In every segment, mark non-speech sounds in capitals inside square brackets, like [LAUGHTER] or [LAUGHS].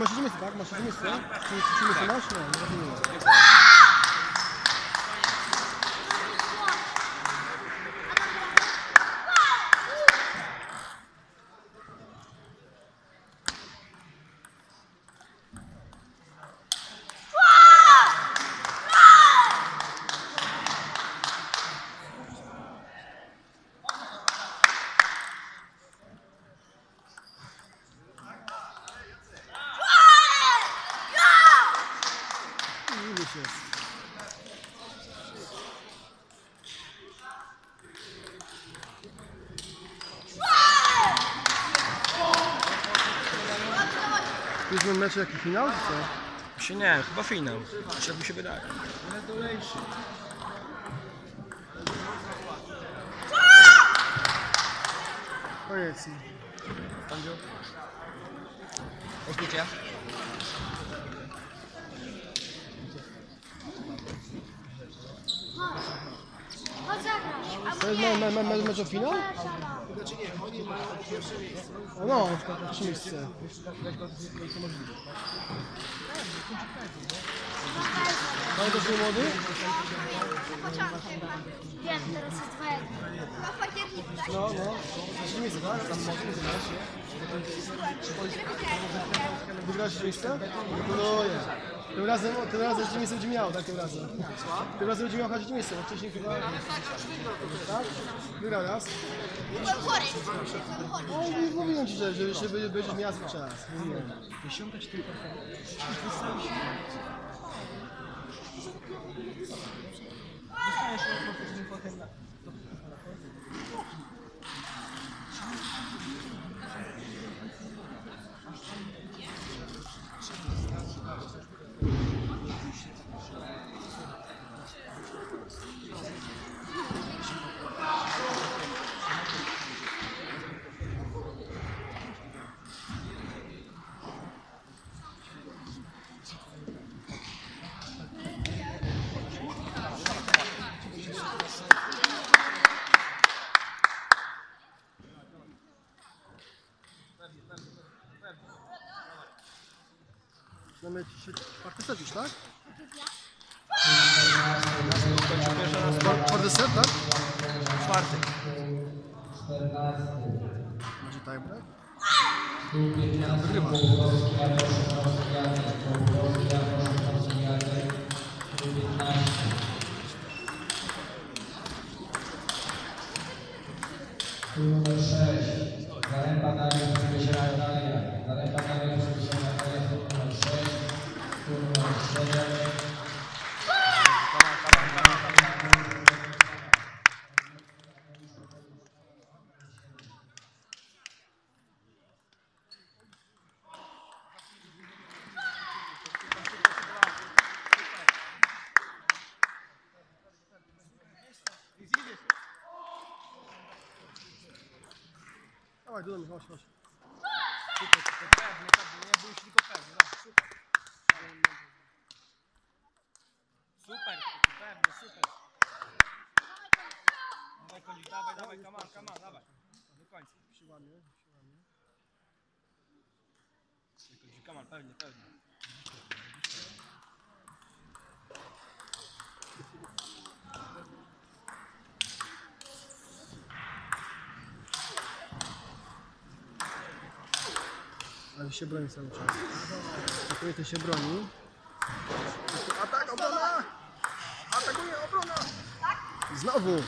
masz miejsce, tak? Masz miejsce? Czy, czy miejsce masz? Nie, nie rozumiem. Ilu się. Już mam mecz jaki finał, czy co? Się nie, chyba finał. Tak mi się wydaje. Koniec. Poświecie. Chodź zagrać. To jest me, me, me, me, mecz o finał? A No, trzy miejsce. Pamiętasz ten młody? Wiem, teraz jest dwa jeden. Na październik, tak? No, no. Trzy miejsce, tak? Tam młody, Wygrałeś trzy miejsce? Gratuluję. Tym razem, tym razem trzy miejsce będzie miał, tak? Tym razem. Tym razem będzie miał chodzić miejsce, bo wcześniej chyba... Tak? Wygrał raz. Byłem chory. No i mówiłem ci, że, że, że będziesz miał swój czas. Mówiłem. Mamy trzy- czwarty set już, tak? Czwar- Czwarty set, tak? Czwarty. Macie tiebreak? Numer 6. Dawaj, do mnie, chodź, chodź. Super, pewnie, super. Dawaj konik, dawaj, dawaj, come on, come on, dawaj. Do końca. Siłamy, siłamy. Konik, come on, pewnie, pewnie. Ale się broni cały czas. To się broni. Atak, obrona! Atakuje, obrona! Znowu!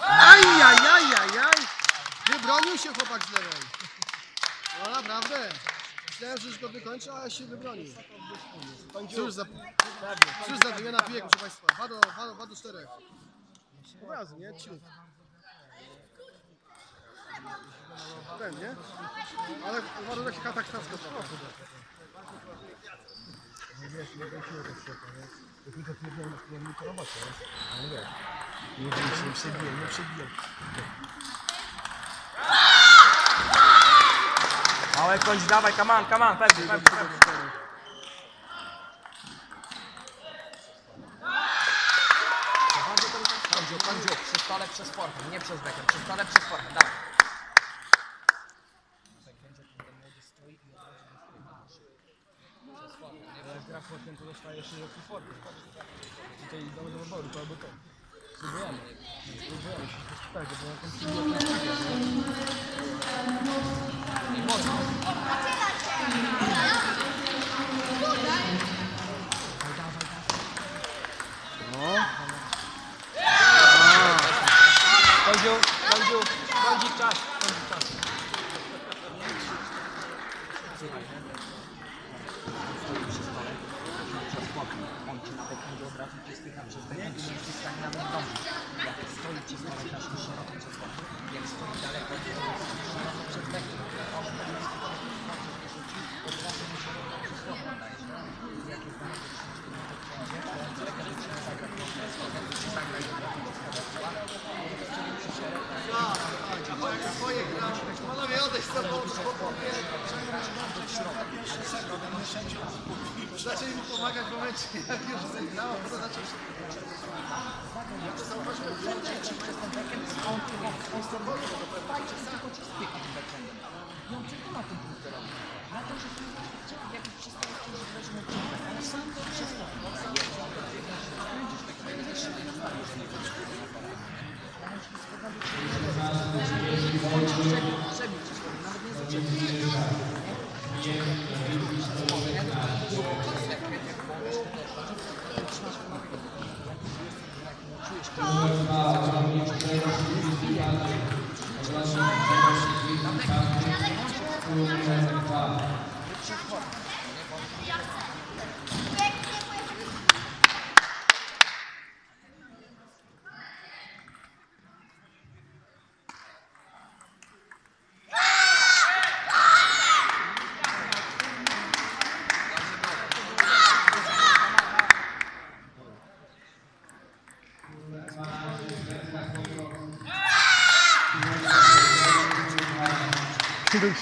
Ajajajajaj! Wybronił się chłopak z lewej. No naprawdę. Myślałem, że już go wykończę, ale się wybronił. Cóż za, cóż za wymiana piłek, proszę Państwa. 2 do, 2 do, 2 do 4. Od razu, nie? Ciut. Ten, nie? Ale uważam, że taki atak teraz go Nie wiem, się nie przebiłem, nie przebiłem. Małe kończ, dawaj, come on, come on, pewnie, pewnie, pewnie. Pandziu, Pandziu, przez stole, przez forchę, nie przez bekę, przez stole, przez forchę, dawaj. Fortem to dostaje szeroki fortem. Tutaj damy do wyboru, to albo to. Spróbujemy. Spróbujemy się tak, bo na ten film jest Nie wolno. No. Końdziu, końdziu, końdzik czas, końdzik czas. Przez spokój. On ci nawet nie wyobrazi, czy spycha przez bekiem, czy nie stanie nawet w domu. Jak stoi stale każ szeroko przez spokój. Jak stoi daleko, to szeroko przez bekiem. On będzie spokojnie rzuci, od razu mu się przez spokój dajesz. Jak jest daleko, to się nie będzie, to on daleko zaczyna zagrać przez spokój. Czy zagrać do tego, Panowie, odejdź stąd, bo Zaczęli mi pomagać w momencie, [LAUGHS] jak już zagrała, bo to zaczął się... Ja to zauważyłem, że przez ten bekiem, on tylko on sobie fajcie, tylko ci spycha tym bekiem. I on tylko na tym punkcie robi. Na to, że tu jest jakiś przystawki, że weźmie piłkę, ale sam to wszystko. On sobie jest, on będzie spędzisz tak będziesz się nie zostawisz z niego. On ci spogadać, przebić ci sobie, nawet nie zaczęli. Thank you.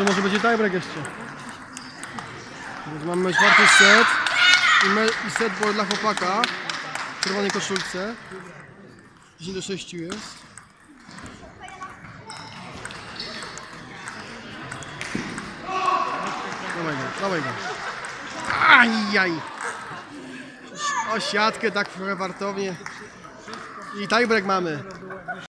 Może może będzie tiebreak jeszcze. Więc mamy czwarty set i, set ball dla chłopaka w czerwonej koszulce. 10 do 6 jest. Dawaj go, dawaj go. Ajaj! O siatkę tak wartownie. I tiebreak mamy.